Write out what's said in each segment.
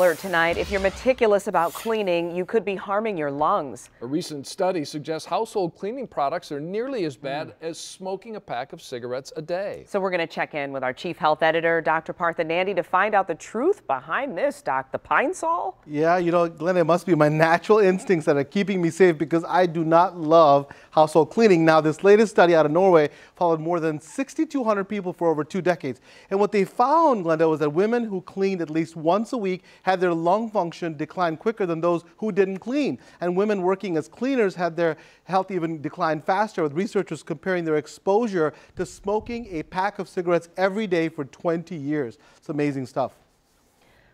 Alert tonight. If you're meticulous about cleaning, you could be harming your lungs. A recent study suggests household cleaning products are nearly as bad mm. as smoking a pack of cigarettes a day. So we're going to check in with our chief health editor, Dr. Partha Nandi, to find out the truth behind this, Doc. The Pine Sol? Yeah, you know, Glenn, it must be my natural instincts that are keeping me safe because I do not love household cleaning. Now, this latest study out of Norway followed more than 6,200 people for over two decades. And what they found, Glenda, was that women who cleaned at least once a week had their lung function decline quicker than those who didn't clean. And women working as cleaners had their health even decline faster, with researchers comparing their exposure to smoking a pack of cigarettes every day for 20 years. It's amazing stuff.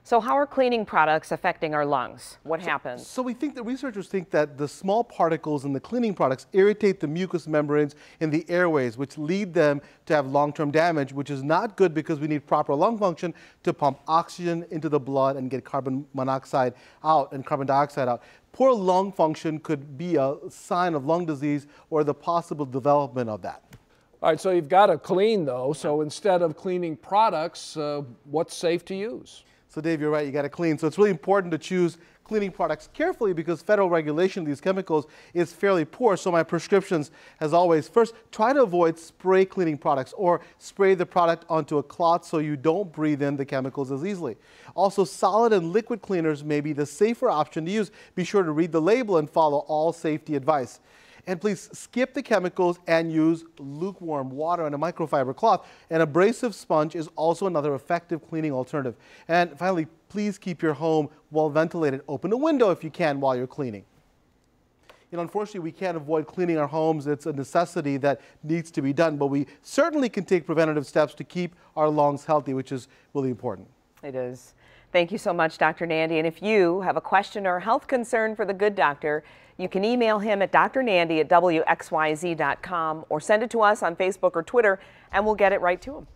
So how are cleaning products affecting our lungs? What so, happens? So we think that researchers think that the small particles in the cleaning products irritate the mucous membranes in the airways, which lead them to have long-term damage, which is not good because we need proper lung function to pump oxygen into the blood and get carbon monoxide out and carbon dioxide out. Poor lung function could be a sign of lung disease or the possible development of that. All right, so you've got to clean though. So instead of cleaning products, uh, what's safe to use? So Dave, you're right, you got to clean. So it's really important to choose cleaning products carefully because federal regulation of these chemicals is fairly poor. So my prescriptions, as always, first try to avoid spray cleaning products or spray the product onto a cloth so you don't breathe in the chemicals as easily. Also, solid and liquid cleaners may be the safer option to use. Be sure to read the label and follow all safety advice. And please skip the chemicals and use lukewarm water and a microfiber cloth. An abrasive sponge is also another effective cleaning alternative. And finally, please keep your home well ventilated. Open a window if you can while you're cleaning. You know, unfortunately, we can't avoid cleaning our homes. It's a necessity that needs to be done, but we certainly can take preventative steps to keep our lungs healthy, which is really important. It is. Thank you so much, Dr. Nandi. And if you have a question or health concern for the good doctor, you can email him at drnandi at wxyz.com or send it to us on Facebook or Twitter, and we'll get it right to him.